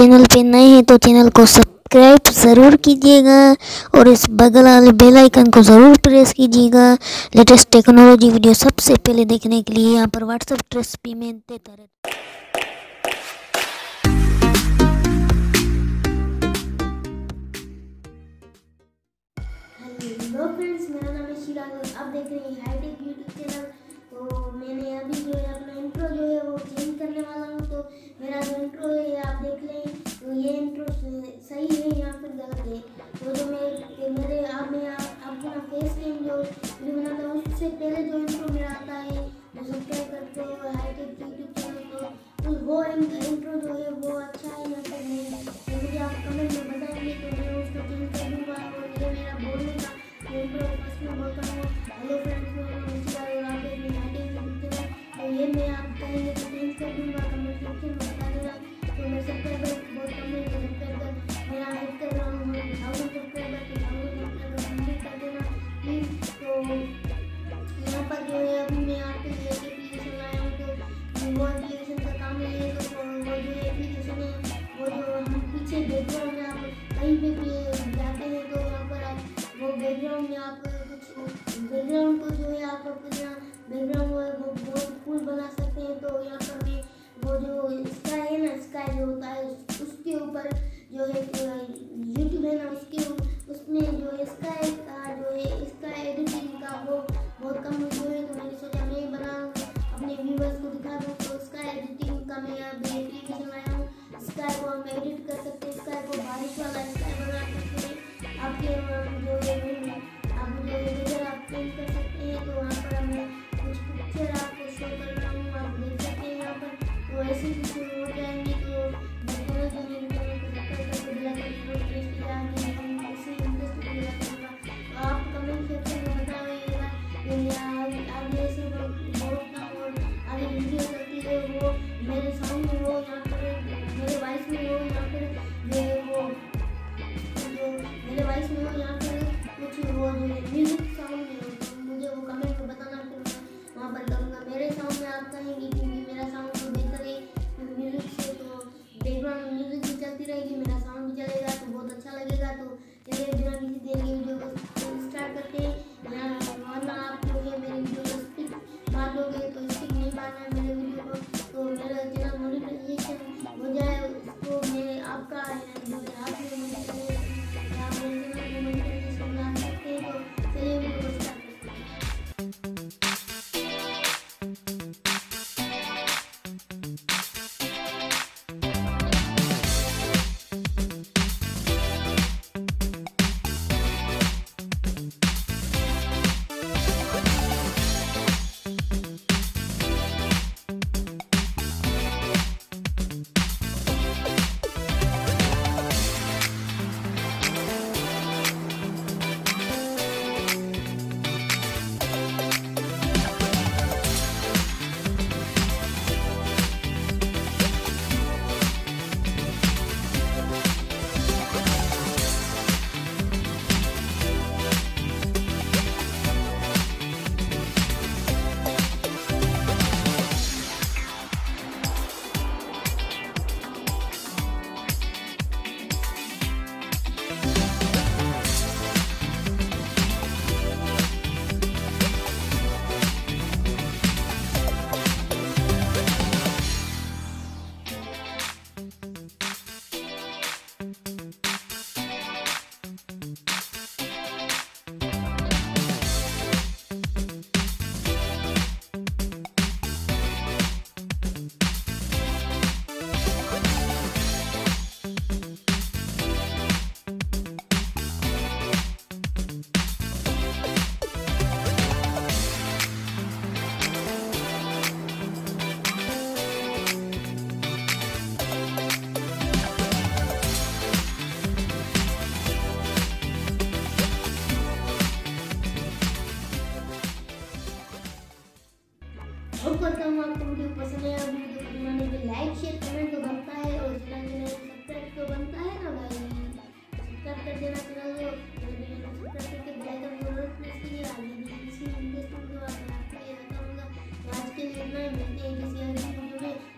Channel पे नए हैं तो चैनल को सब्सक्राइब ज़रूर कीजिएगा और इस बगल वाले बेल आइकन को ज़रूर प्रेस कीजिएगा। लेटेस्ट टेक्नोलॉजी वीडियो सबसे पहले देखने के लिए यहाँ पर व्हाट्सअप रेसिपी में देता रहता आप देख रहे हैं हाईटेक यूट्यूब चैनल उससे पहले जो इंट्रो मेरा आता है, वो सब्सक्राइब करते हो हाईटेक यूट्यूब चैनल को तो वो इंट्रो जो है, वो अच्छा है या फिर नहीं मुझे आप कमेंट में बैकग्राउंड में आप कहीं पे भी जाते हैं तो यहाँ पर आप वो बैकग्राउंड में आप कुछ बैकग्राउंड को जो है आप अपना बैकग्राउंड वो बहुत फूल बना सकते हैं तो यहाँ पर मैं वो जो स्काई है ना स्काई जो होता है उसके ऊपर जो है यूट्यूब है ना उसके उसमें जो है स्काई का जो है इसका एडिटिंग का वो बहुत कम वीडियो है तो मैंने सोचा मैं बना अपने व्यूवर्स को दिखा दूँ तो उसका एडिटिंग का मैं अभी एप्लीकेशन लाया हूँ स्काई को हम एडिट होप करता हूँ आपको वीडियो पसंद आया वीडियो को बनाने के लाइक शेयर कमेंट तो बनता है और चैनल के लिए सब्सक्राइब तो बनता है। ना भाई सब्सक्राइब कर देना तो चैनल को सब्सक्राइब करके बेल आइकन ज़रूर प्रेस कीजिए आगे भी किसी इंटरेस्टिंग के आपको ये बताऊँगा आज के लिए इतना मिलते हैं किसी अगली वीडियो में।